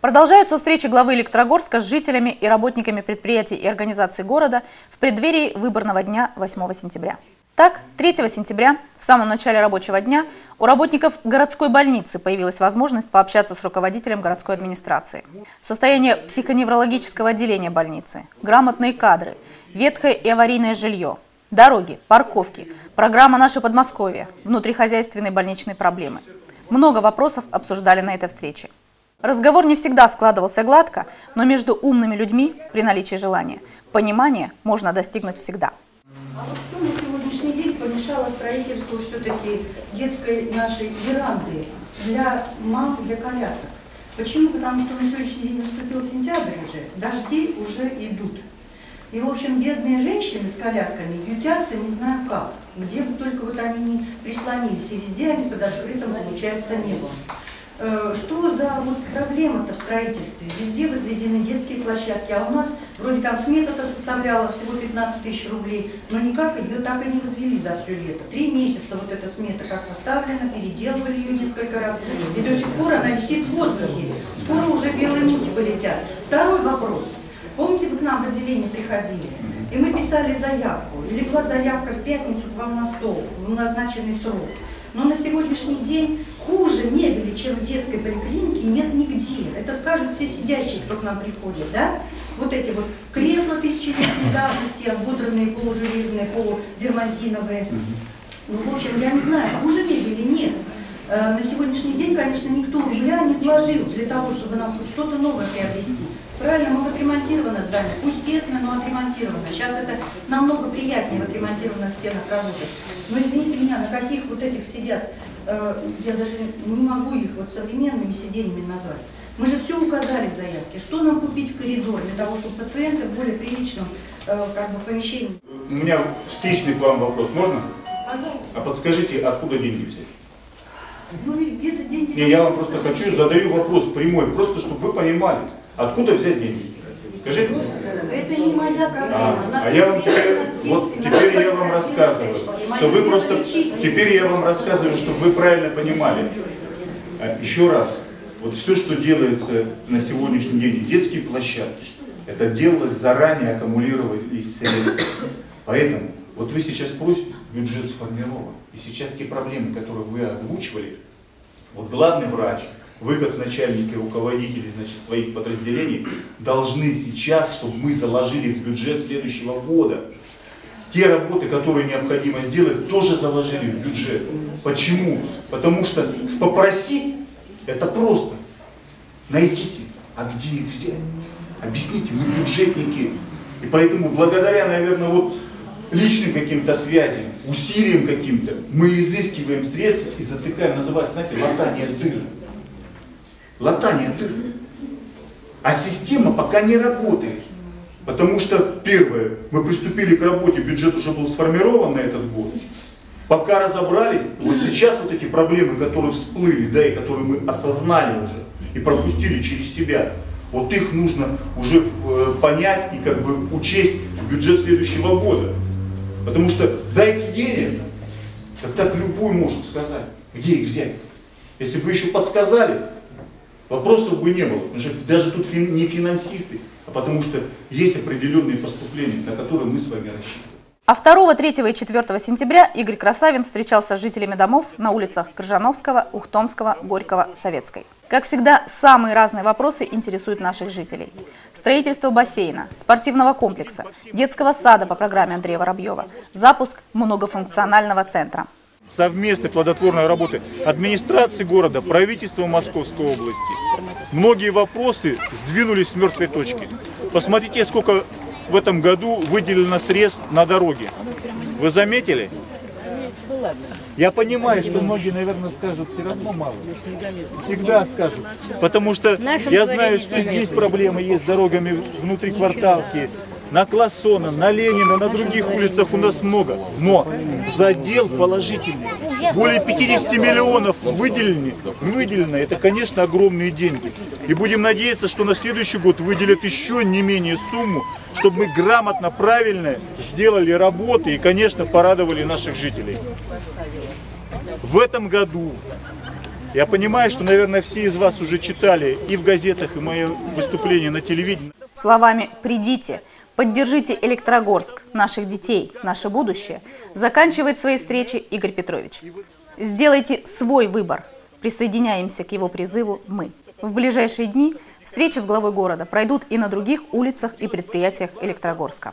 Продолжаются встречи главы Электрогорска с жителями и работниками предприятий и организаций города в преддверии выборного дня 8 сентября. Так, 3 сентября, в самом начале рабочего дня, у работников городской больницы появилась возможность пообщаться с руководителем городской администрации. Состояние психоневрологического отделения больницы, грамотные кадры, ветхое и аварийное жилье, дороги, парковки, программа «Наше Подмосковье», внутрихозяйственные больничные проблемы. Много вопросов обсуждали на этой встрече. Разговор не всегда складывался гладко, но между умными людьми, при наличии желания, понимание можно достигнуть всегда. А вот что на сегодняшний день помешало строительству все-таки детской нашей веранды для мам, для колясок? Почему? Потому что на сегодняшний день наступил сентябрь уже, дожди уже идут. И, в общем, бедные женщины с колясками ютятся не знаю как. Где бы только вот они не прислонились, и везде они под открытым, получается, небом. Э, что за вот проблема-то в строительстве? Везде возведены детские площадки, а у нас вроде там смета-то составляла всего 15 тысяч рублей, но никак ее так и не возвели за все лето. Три месяца вот эта смета как составлена, переделывали ее несколько раз, и до сих пор она висит в воздухе. Скоро уже белые нити полетят. Второй вопрос. Помните, вы к нам в отделение приходили? И мы писали заявку. И легла заявка в пятницу к вам на стол, в назначенный срок. Но на сегодняшний день хуже мебели, чем в детской поликлинике, нет нигде. Это скажут все сидящие, кто к нам приходит, да? Вот эти вот кресла тысячелетней давности, ободранные, полужелезные, полудермантиновые. Ну, в общем, я не знаю, хуже мебели нет. Э, на сегодняшний день, конечно, никто рубля не вложил для того, чтобы нам что-то новое приобрести. Правильно, мы в отремонтированное здание, пусть тесно, но отремонтировано. Сейчас это намного приятнее в отремонтированных стенах работать. Но извините меня, на каких вот этих сидят, э, я даже не могу их вот современными сиденьями назвать. Мы же все указали в заявке, что нам купить в коридор для того, чтобы пациенты в более приличном э, как бы, помещении. У меня встречный к вам вопрос, можно? Пожалуйста. А подскажите, откуда деньги взять? Ну, ведь где-то деньги... Не, я вам просто хочу, задаю вопрос прямой, просто чтобы вы понимали, откуда взять деньги. Скажите. Это не моя проблема. А, а я вам теперь, вот теперь я вам рассказываю, что вы просто, теперь я вам рассказываю, чтобы вы правильно понимали. А, Еще раз, вот все, что делается на сегодняшний день, детские площадки, это делалось заранее, аккумулировались средства. Поэтому, вот вы сейчас просите, бюджет сформирован. И сейчас те проблемы, которые вы озвучивали, вот главный врач, вы как начальники, руководители значит, своих подразделений должны сейчас, чтобы мы заложили в бюджет следующего года. Те работы, которые необходимо сделать, тоже заложили в бюджет. Почему? Потому что попросить это просто. Найдите, а где их взять? Объясните, мы бюджетники. И поэтому благодаря, наверное, вот личным каким-то связям, усилиям каким-то, мы изыскиваем средства и затыкаем, называется, знаете, латание дыр. Латание дыр. А система пока не работает. Потому что, первое, мы приступили к работе, бюджет уже был сформирован на этот год. Пока разобрались, вот сейчас вот эти проблемы, которые всплыли, да, и которые мы осознали уже и пропустили через себя, вот их нужно уже э, понять и как бы учесть в бюджет следующего года. Потому что дайте денег, так так любой может сказать, где их взять. Если бы вы еще подсказали, вопросов бы не было. Потому что даже тут не финансисты, а потому что есть определенные поступления, на которые мы с вами рассчитываем. А 2, 3 и 4 сентября Игорь Красавин встречался с жителями домов на улицах Крыжановского, Ухтомского, Горького, Советской. Как всегда, самые разные вопросы интересуют наших жителей. Строительство бассейна, спортивного комплекса, детского сада по программе Андрея Воробьева, запуск многофункционального центра. совместной плодотворной работы администрации города, правительства Московской области. Многие вопросы сдвинулись с мертвой точки. Посмотрите, сколько в этом году выделено средств на дороги. Вы заметили? Я понимаю, что многие, наверное, скажут, все равно мало. Всегда скажут. Потому что я знаю, что здесь проблемы есть с дорогами внутри кварталки. На Классона, на Ленина, на других улицах у нас много. Но задел положительный. Более 50 миллионов выделены, выделено. Это, конечно, огромные деньги. И будем надеяться, что на следующий год выделят еще не менее сумму, чтобы мы грамотно, правильно сделали работы и, конечно, порадовали наших жителей. В этом году Я понимаю, что, наверное, все из вас уже читали и в газетах, и мое выступление на телевидении. Словами «придите», «поддержите Электрогорск», «наших детей», «наше будущее» заканчивает свои встречи Игорь Петрович. Сделайте свой выбор. Присоединяемся к его призыву мы. В ближайшие дни встречи с главой города пройдут и на других улицах и предприятиях Электрогорска.